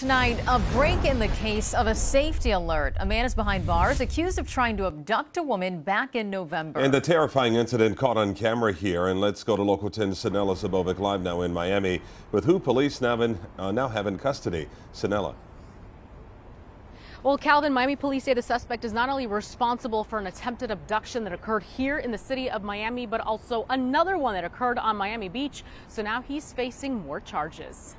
Tonight, a break in the case of a safety alert. A man is behind bars accused of trying to abduct a woman back in November. And the terrifying incident caught on camera here. And let's go to local 10 Sanela Sabovic live now in Miami with who police now, in, uh, now have in custody. Sanela. Well, Calvin, Miami police say the suspect is not only responsible for an attempted abduction that occurred here in the city of Miami, but also another one that occurred on Miami Beach. So now he's facing more charges.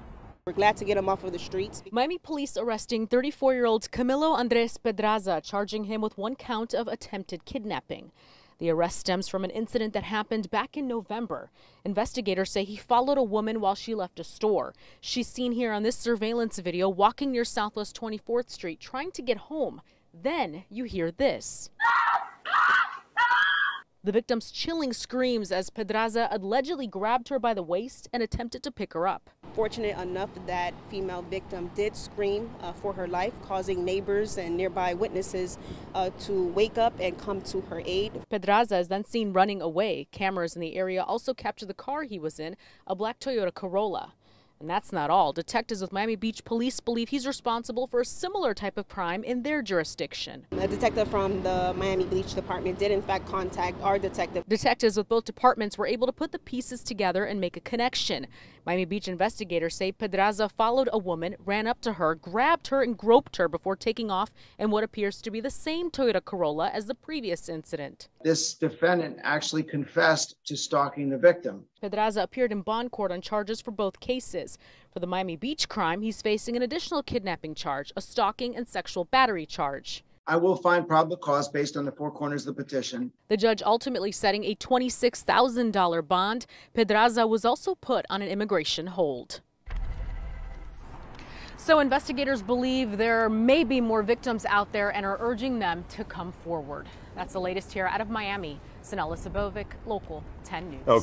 We're glad to get him off of the streets. Miami police arresting 34 year old Camilo Andres Pedraza, charging him with one count of attempted kidnapping. The arrest stems from an incident that happened back in November. Investigators say he followed a woman while she left a store. She's seen here on this surveillance video walking near Southwest 24th Street trying to get home. Then you hear this. The victim's chilling screams as Pedraza allegedly grabbed her by the waist and attempted to pick her up. Fortunate enough that female victim did scream uh, for her life, causing neighbors and nearby witnesses uh, to wake up and come to her aid. Pedraza is then seen running away. Cameras in the area also capture the car he was in, a black Toyota Corolla. And that's not all. Detectives with Miami Beach Police believe he's responsible for a similar type of crime in their jurisdiction. A detective from the Miami Beach Department did, in fact, contact our detective. Detectives with both departments were able to put the pieces together and make a connection. Miami Beach investigators say Pedraza followed a woman, ran up to her, grabbed her, and groped her before taking off in what appears to be the same Toyota Corolla as the previous incident. This defendant actually confessed to stalking the victim. Pedraza appeared in bond court on charges for both cases. For the Miami Beach crime, he's facing an additional kidnapping charge, a stalking and sexual battery charge. I will find probable cause based on the four corners of the petition. The judge ultimately setting a $26,000 bond. Pedraza was also put on an immigration hold. So investigators believe there may be more victims out there and are urging them to come forward. That's the latest here out of Miami. Sanela Sabovic, Local 10 News. Okay.